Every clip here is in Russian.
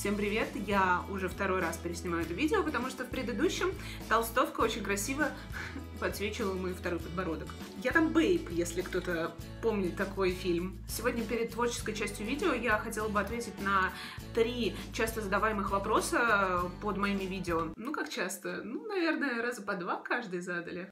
Всем привет! Я уже второй раз переснимаю это видео, потому что в предыдущем толстовка очень красиво подсвечивала мой второй подбородок. Я там Бейб, если кто-то помнит такой фильм. Сегодня перед творческой частью видео я хотела бы ответить на три часто задаваемых вопроса под моими видео. Ну, как часто? Ну, наверное, раза по два каждый задали.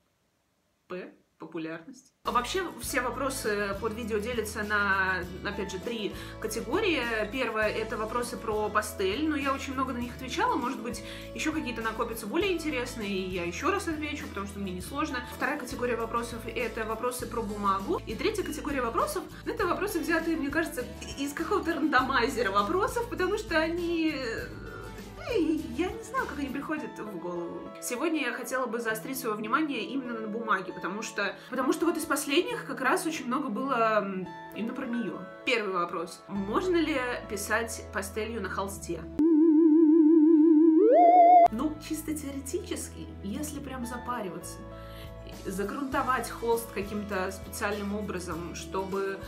П популярность. Вообще все вопросы под видео делятся на, опять же, три категории. Первое — это вопросы про пастель, но я очень много на них отвечала, может быть, еще какие-то накопятся более интересные, и я еще раз отвечу, потому что мне несложно. Вторая категория вопросов — это вопросы про бумагу. И третья категория вопросов — это вопросы, взятые, мне кажется, из какого-то рандомайзера вопросов, потому что они я не знаю, как они приходят в голову. Сегодня я хотела бы заострить свое внимание именно на бумаге, потому что, потому что вот из последних как раз очень много было именно про нее. Первый вопрос. Можно ли писать пастелью на холсте? Ну, чисто теоретически, если прям запариваться, загрунтовать холст каким-то специальным образом, чтобы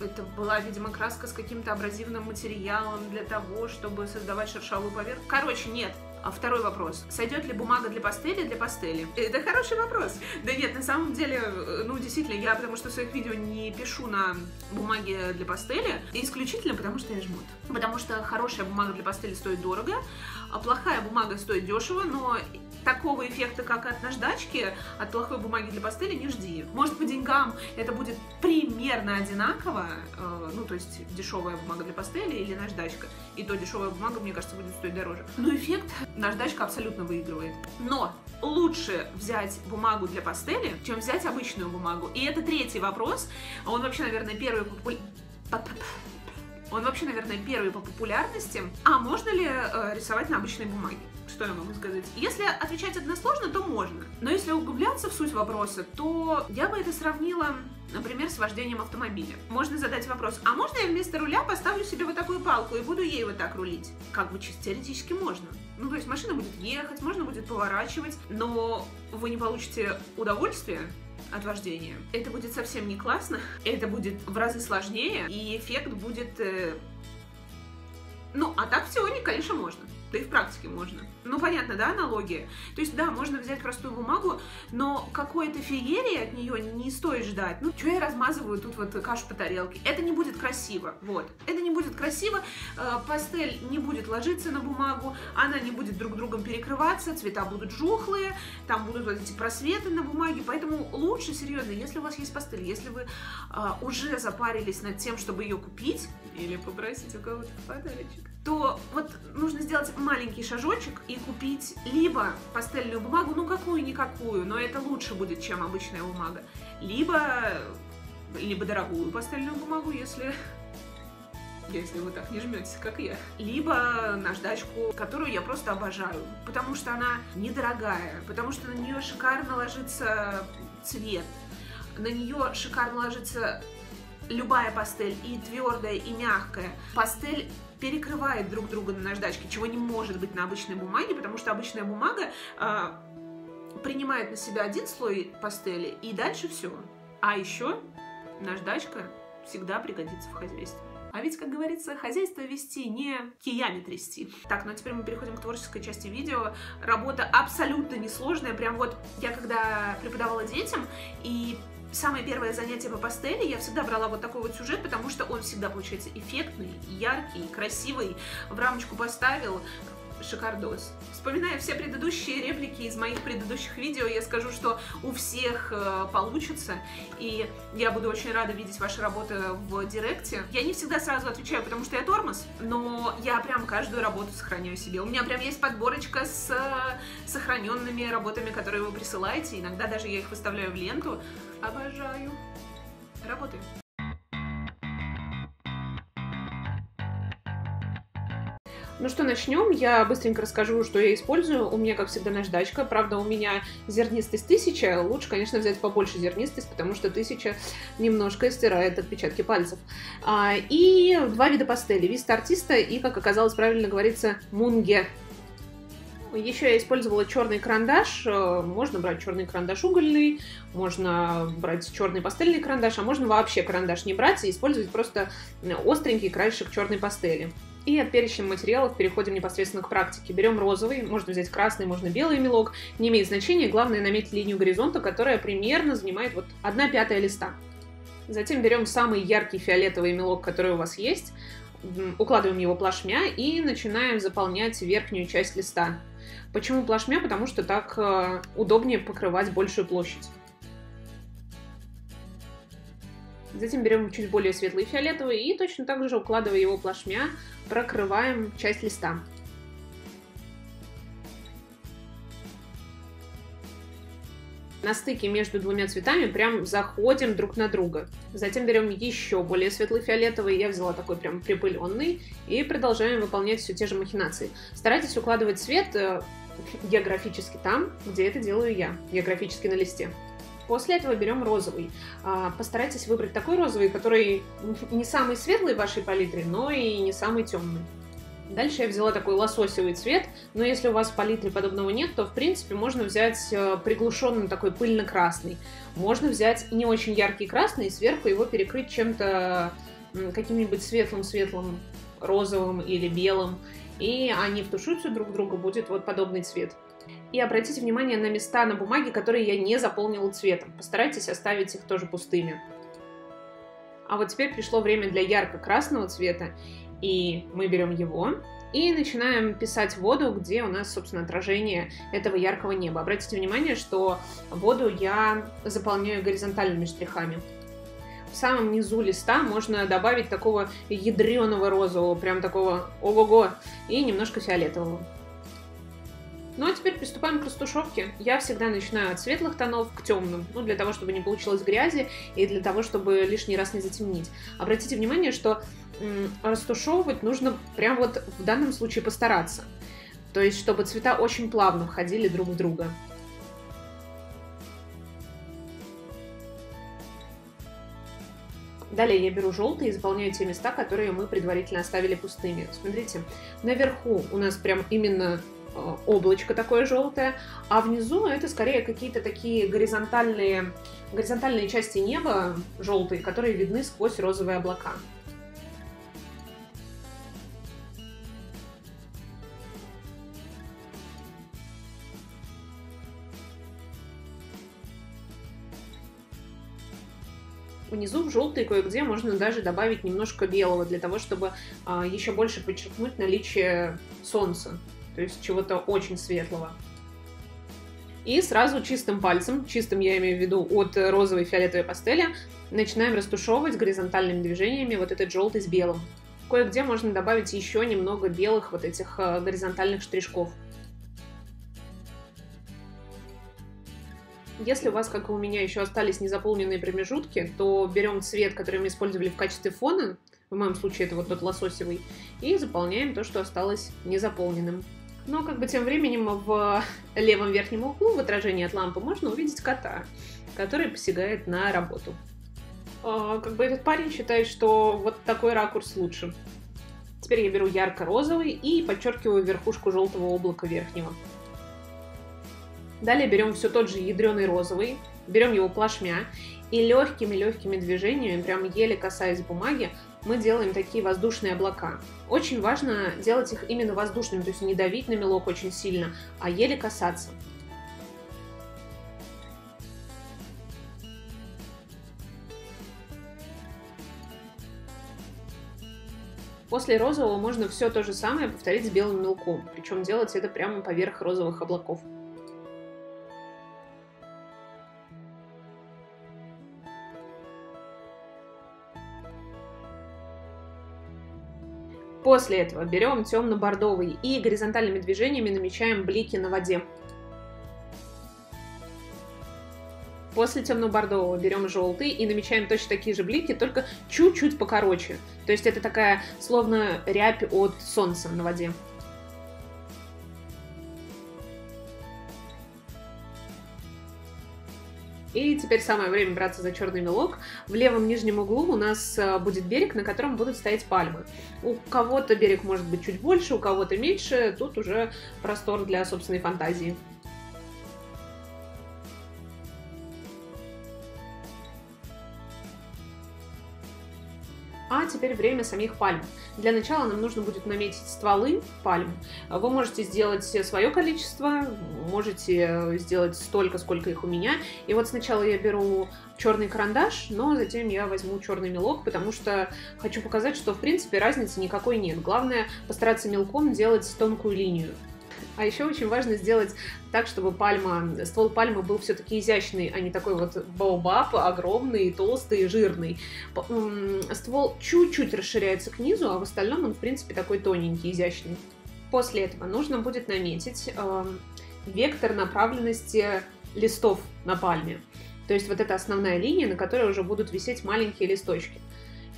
это была, видимо, краска с каким-то абразивным материалом для того, чтобы создавать шершавую поверхность. Короче, нет. А второй вопрос. Сойдет ли бумага для пастели для пастели? Это хороший вопрос. Да нет, на самом деле, ну, действительно, я потому что своих видео не пишу на бумаге для пастели, исключительно потому что я жмут. Потому что хорошая бумага для пастели стоит дорого, а плохая бумага стоит дешево, но такого эффекта, как от наждачки, от плохой бумаги для пастели не жди. Может, по деньгам это будет примерно одинаково, э, ну, то есть дешевая бумага для пастели или наждачка, и то дешевая бумага, мне кажется, будет стоить дороже. Но эффект наждачка абсолютно выигрывает. Но лучше взять бумагу для пастели, чем взять обычную бумагу. И это третий вопрос. Он вообще, наверное, первый популярный он вообще, наверное, первый по популярности. А можно ли э, рисовать на обычной бумаге? Что я могу сказать? Если отвечать односложно, то можно. Но если углубляться в суть вопроса, то я бы это сравнила, например, с вождением автомобиля. Можно задать вопрос, а можно я вместо руля поставлю себе вот такую палку и буду ей вот так рулить? Как бы чисто теоретически можно. Ну, то есть машина будет ехать, можно будет поворачивать, но вы не получите удовольствие от вождения. Это будет совсем не классно, это будет в разы сложнее, и эффект будет... Э... Ну, а так в теории, конечно, можно да и в практике можно. Ну, понятно, да, аналогия? То есть, да, можно взять простую бумагу, но какой-то феерии от нее не стоит ждать. Ну, что я размазываю тут вот кашу по тарелке? Это не будет красиво, вот. Это не будет красиво, э, пастель не будет ложиться на бумагу, она не будет друг другом перекрываться, цвета будут жухлые, там будут вот эти просветы на бумаге, поэтому лучше, серьезно, если у вас есть пастель, если вы э, уже запарились над тем, чтобы ее купить или попросить у кого-то подарочек, то вот нужно сделать маленький шажочек и купить либо пастельную бумагу, ну какую-никакую, но это лучше будет, чем обычная бумага, либо, либо дорогую пастельную бумагу, если если вы так не жметесь, как я. Либо наждачку, которую я просто обожаю, потому что она недорогая, потому что на нее шикарно ложится цвет, на нее шикарно ложится любая пастель, и твердая, и мягкая. Пастель перекрывает друг друга на наждачке, чего не может быть на обычной бумаге, потому что обычная бумага э, принимает на себя один слой пастели, и дальше все. А еще наждачка всегда пригодится в хозяйстве. А ведь, как говорится, хозяйство вести не киями трясти. Так, ну а теперь мы переходим к творческой части видео. Работа абсолютно несложная. Прям вот я когда преподавала детям и самое первое занятие по пастели я всегда брала вот такой вот сюжет, потому что он всегда получается эффектный, яркий, красивый. В рамочку поставил, шикардос. Вспоминая все предыдущие реплики из моих предыдущих видео, я скажу, что у всех э, получится, и я буду очень рада видеть ваши работы в директе. Я не всегда сразу отвечаю, потому что я тормоз, но я прям каждую работу сохраняю себе. У меня прям есть подборочка с э, сохраненными работами, которые вы присылаете, иногда даже я их выставляю в ленту. Обожаю. Работаем. Ну что, начнем. Я быстренько расскажу, что я использую. У меня, как всегда, наждачка. Правда, у меня зернистость 1000. Лучше, конечно, взять побольше зернистость, потому что 1000 немножко стирает отпечатки пальцев. А, и два вида пастели. Вист артиста и, как оказалось, правильно говорится, мунге. Еще я использовала черный карандаш. Можно брать черный карандаш угольный, можно брать черный пастельный карандаш, а можно вообще карандаш не брать и использовать просто остренький краешек черной пастели. И от перечня материалов переходим непосредственно к практике. Берем розовый, можно взять красный, можно белый мелок. Не имеет значения, главное наметить линию горизонта, которая примерно занимает вот 1 пятая листа. Затем берем самый яркий фиолетовый мелок, который у вас есть, укладываем его плашмя и начинаем заполнять верхнюю часть листа. Почему плашмя? Потому что так э, удобнее покрывать большую площадь. Затем берем чуть более светлый фиолетовый и точно так же, укладывая его плашмя, прокрываем часть листа. На стыке между двумя цветами прям заходим друг на друга. Затем берем еще более светлый фиолетовый, я взяла такой прям припыленный, и продолжаем выполнять все те же махинации. Старайтесь укладывать цвет э, географически там, где это делаю я, географически на листе. После этого берем розовый. А, постарайтесь выбрать такой розовый, который не самый светлый в вашей палитре, но и не самый темный. Дальше я взяла такой лососевый цвет, но если у вас в палитре подобного нет, то в принципе можно взять э, приглушенный такой пыльно-красный. Можно взять не очень яркий красный и сверху его перекрыть чем-то каким-нибудь светлым-светлым розовым или белым, и они втушутся друг друга, будет вот подобный цвет. И обратите внимание на места на бумаге, которые я не заполнила цветом. Постарайтесь оставить их тоже пустыми. А вот теперь пришло время для ярко-красного цвета, и мы берем его и начинаем писать воду, где у нас, собственно, отражение этого яркого неба. Обратите внимание, что воду я заполняю горизонтальными штрихами. В самом низу листа можно добавить такого ядреного розового, прям такого ого-го, и немножко фиолетового. Ну а теперь приступаем к растушевке. Я всегда начинаю от светлых тонов к темным, ну для того, чтобы не получилось грязи и для того, чтобы лишний раз не затемнить. Обратите внимание, что растушевывать нужно прям вот в данном случае постараться. То есть, чтобы цвета очень плавно входили друг в друга. Далее я беру желтый и заполняю те места, которые мы предварительно оставили пустыми. Смотрите, наверху у нас прям именно Э, облачко такое желтое, а внизу это скорее какие-то такие горизонтальные, горизонтальные части неба желтые, которые видны сквозь розовые облака. Внизу в желтый кое-где можно даже добавить немножко белого для того, чтобы а, еще больше подчеркнуть наличие солнца то есть чего-то очень светлого. И сразу чистым пальцем, чистым я имею в виду от розовой фиолетовой пастели, начинаем растушевывать горизонтальными движениями вот этот желтый с белым. Кое-где можно добавить еще немного белых вот этих э, горизонтальных штришков. Если у вас, как и у меня, еще остались незаполненные промежутки, то берем цвет, который мы использовали в качестве фона, в моем случае это вот тот лососевый, и заполняем то, что осталось незаполненным. Но как бы тем временем в левом верхнем углу в отражении от лампы можно увидеть кота, который посягает на работу. А, как бы этот парень считает, что вот такой ракурс лучше. Теперь я беру ярко-розовый и подчеркиваю верхушку желтого облака верхнего. Далее берем все тот же ядреный розовый, берем его плашмя и легкими-легкими движениями, прям еле касаясь бумаги, мы делаем такие воздушные облака. Очень важно делать их именно воздушными, то есть не давить на мелок очень сильно, а еле касаться. После розового можно все то же самое повторить с белым мелком, причем делать это прямо поверх розовых облаков. После этого берем темно-бордовый и горизонтальными движениями намечаем блики на воде. После темно-бордового берем желтый и намечаем точно такие же блики, только чуть-чуть покороче. То есть это такая словно рябь от солнца на воде. И теперь самое время браться за черный мелок. В левом нижнем углу у нас э, будет берег, на котором будут стоять пальмы. У кого-то берег может быть чуть больше, у кого-то меньше. Тут уже простор для собственной фантазии. Теперь время самих пальм. Для начала нам нужно будет наметить стволы пальм. Вы можете сделать свое количество, можете сделать столько, сколько их у меня. И вот сначала я беру черный карандаш, но затем я возьму черный мелок, потому что хочу показать, что в принципе разницы никакой нет. Главное постараться мелком делать тонкую линию. А еще очень важно сделать так, чтобы пальма, ствол пальмы был все-таки изящный, а не такой вот баобаб, огромный, толстый, жирный. Ствол чуть-чуть расширяется к низу, а в остальном он, в принципе, такой тоненький, изящный. После этого нужно будет наметить э, вектор направленности листов на пальме. То есть вот это основная линия, на которой уже будут висеть маленькие листочки.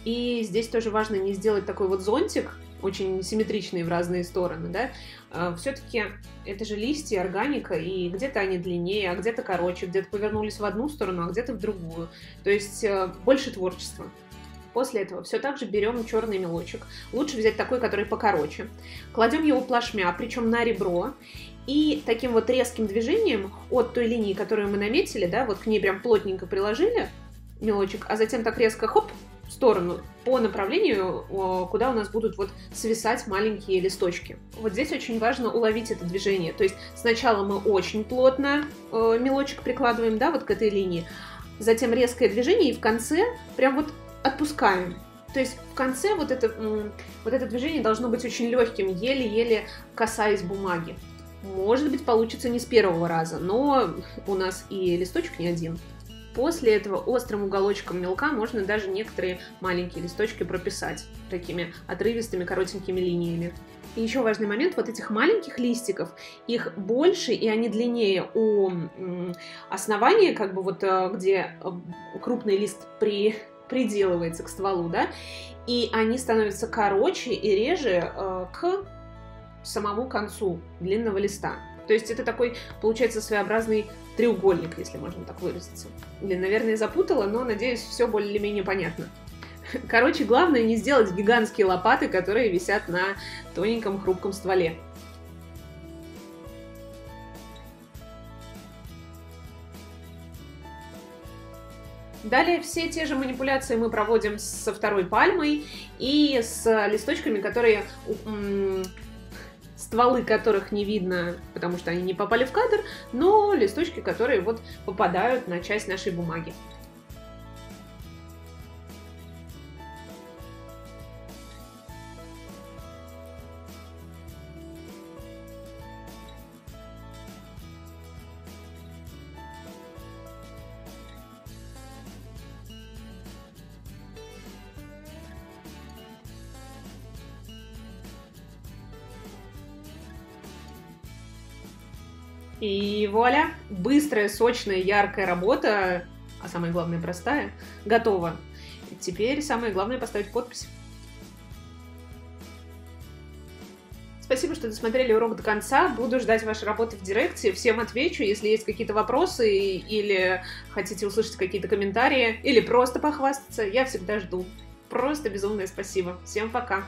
И здесь тоже важно не сделать такой вот зонтик, очень симметричные в разные стороны, да, а, все-таки это же листья, органика, и где-то они длиннее, а где-то короче, где-то повернулись в одну сторону, а где-то в другую. То есть э, больше творчества. После этого все так же берем черный мелочек. Лучше взять такой, который покороче. Кладем его плашмя, причем на ребро. И таким вот резким движением от той линии, которую мы наметили, да, вот к ней прям плотненько приложили мелочек, а затем так резко хоп, сторону, по направлению, куда у нас будут вот свисать маленькие листочки. Вот здесь очень важно уловить это движение. То есть сначала мы очень плотно э, мелочек прикладываем, да, вот к этой линии, затем резкое движение, и в конце прям вот отпускаем. То есть в конце вот это, вот это движение должно быть очень легким, еле-еле касаясь бумаги. Может быть, получится не с первого раза, но у нас и листочек не один. После этого острым уголочком мелка можно даже некоторые маленькие листочки прописать такими отрывистыми коротенькими линиями. И еще важный момент, вот этих маленьких листиков, их больше и они длиннее у основания, как бы вот э, где э, крупный лист при, приделывается к стволу, да, и они становятся короче и реже э, к самому концу длинного листа. То есть это такой, получается, своеобразный треугольник, если можно так выразиться. Или, наверное, запутала, но, надеюсь, все более-менее понятно. Короче, главное не сделать гигантские лопаты, которые висят на тоненьком хрупком стволе. Далее все те же манипуляции мы проводим со второй пальмой и с листочками, которые стволы которых не видно, потому что они не попали в кадр, но листочки, которые вот попадают на часть нашей бумаги. И вуаля, быстрая, сочная, яркая работа, а самое главное простая, готова. Теперь самое главное поставить подпись. Спасибо, что досмотрели урок до конца. Буду ждать вашей работы в директе. Всем отвечу, если есть какие-то вопросы или хотите услышать какие-то комментарии, или просто похвастаться. Я всегда жду. Просто безумное спасибо. Всем пока.